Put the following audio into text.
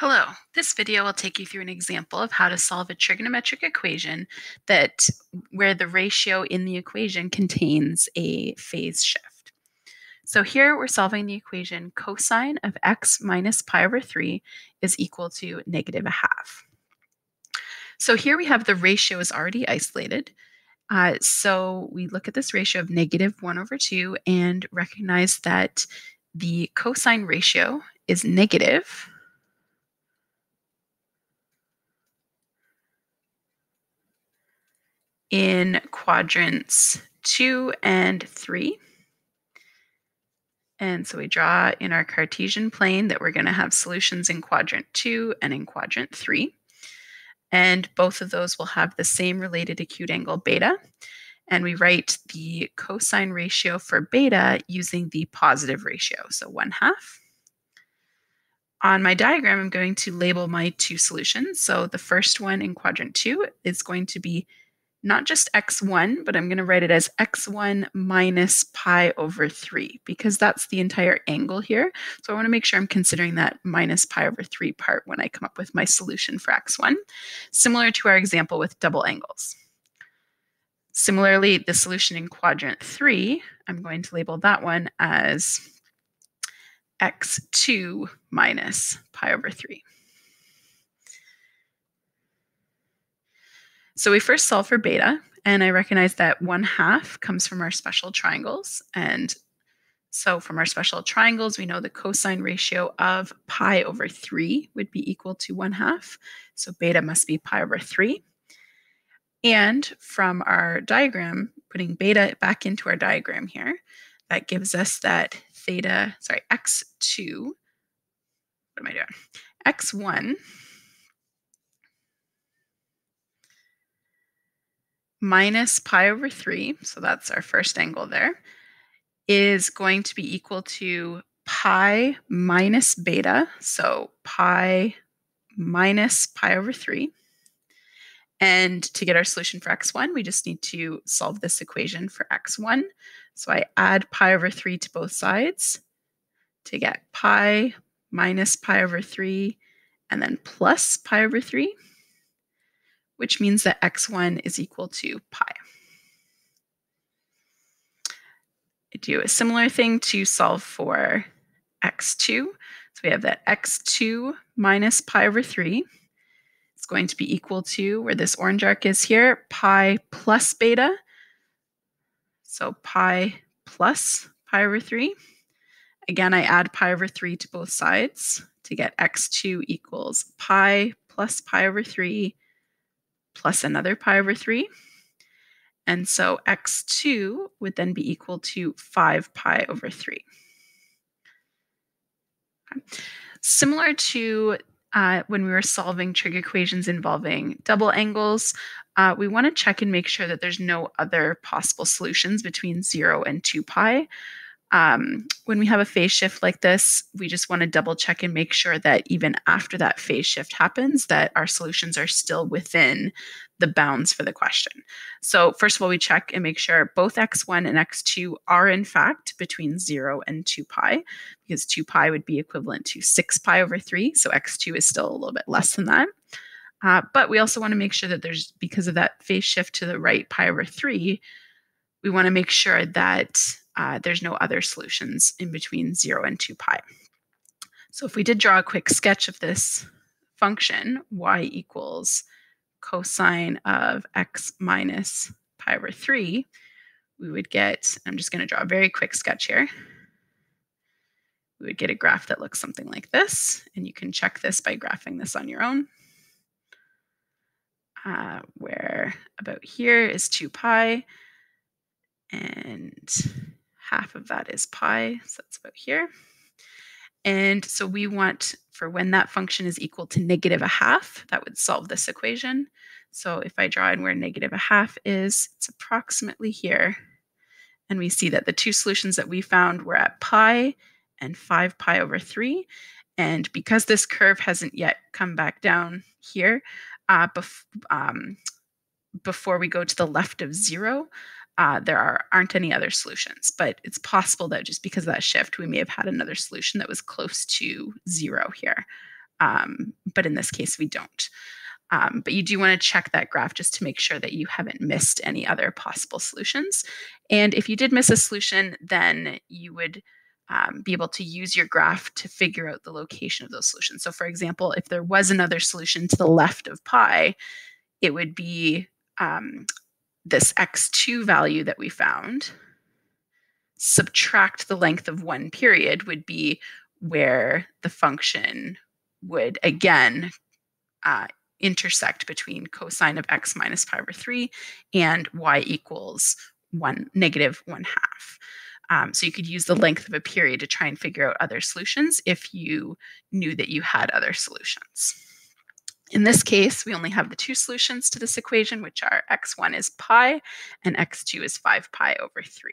Hello, this video will take you through an example of how to solve a trigonometric equation that where the ratio in the equation contains a phase shift. So here we're solving the equation cosine of x minus pi over 3 is equal to negative a half. So here we have the ratio is already isolated. Uh, so we look at this ratio of negative 1 over 2 and recognize that the cosine ratio is negative in quadrants two and three. And so we draw in our Cartesian plane that we're going to have solutions in quadrant two and in quadrant three. And both of those will have the same related acute angle beta. And we write the cosine ratio for beta using the positive ratio, so 1 half. On my diagram, I'm going to label my two solutions. So the first one in quadrant 2 is going to be not just x1, but I'm going to write it as x1 minus pi over 3 because that's the entire angle here. So I want to make sure I'm considering that minus pi over 3 part when I come up with my solution for x1, similar to our example with double angles. Similarly, the solution in quadrant 3, I'm going to label that one as x2 minus pi over 3. So we first solve for beta, and I recognize that one half comes from our special triangles. And so from our special triangles, we know the cosine ratio of pi over 3 would be equal to 1 half. So beta must be pi over 3. And from our diagram, putting beta back into our diagram here, that gives us that theta, sorry, x2, what am I doing? x1 minus pi over 3, so that's our first angle there, is going to be equal to pi minus beta, so pi minus pi over 3. And to get our solution for x1, we just need to solve this equation for x1. So I add pi over 3 to both sides to get pi minus pi over 3 and then plus pi over 3 which means that x1 is equal to pi. I do a similar thing to solve for x2. So we have that x2 minus pi over 3 is going to be equal to, where this orange arc is here, pi plus beta. So pi plus pi over 3. Again, I add pi over 3 to both sides to get x2 equals pi plus pi over 3 plus another pi over 3. And so x2 would then be equal to 5 pi over 3. Okay. Similar to uh, when we were solving trig equations involving double angles, uh, we want to check and make sure that there's no other possible solutions between 0 and 2 pi um, when we have a phase shift like this, we just want to double check and make sure that even after that phase shift happens, that our solutions are still within the bounds for the question. So first of all, we check and make sure both x1 and x2 are in fact between 0 and 2 pi, because 2 pi would be equivalent to 6 pi over 3, so x2 is still a little bit less than that. Uh, but we also want to make sure that there's, because of that phase shift to the right, pi over 3, we want to make sure that uh, there's no other solutions in between 0 and 2 pi. So if we did draw a quick sketch of this function, y equals cosine of x minus pi over 3, we would get, I'm just going to draw a very quick sketch here. We would get a graph that looks something like this, and you can check this by graphing this on your own. Uh, where about here is 2 pi, and half of that is pi, so that's about here. And so we want for when that function is equal to negative a half, that would solve this equation. So if I draw in where negative a half is, it's approximately here. And we see that the two solutions that we found were at pi and 5 pi over 3. And because this curve hasn't yet come back down here, uh, bef um, before we go to the left of 0, uh, there are, aren't any other solutions. But it's possible that just because of that shift, we may have had another solution that was close to zero here. um, but in this case we don't. Um, but you do want to check that graph just to make sure that you haven't missed any other possible solutions. And if you did miss a solution, then you would um, be able to use your graph to figure out the location of those solutions. So for example, if there was another solution to the left of pi, it would be um, this x2 value that we found, subtract the length of one period would be where the function would again uh, intersect between cosine of x minus pi over 3 and y equals 1 negative 1 half. Um, so you could use the length of a period to try and figure out other solutions if you knew that you had other solutions. In this case, we only have the two solutions to this equation, which are x1 is pi and x2 is 5 pi over 3.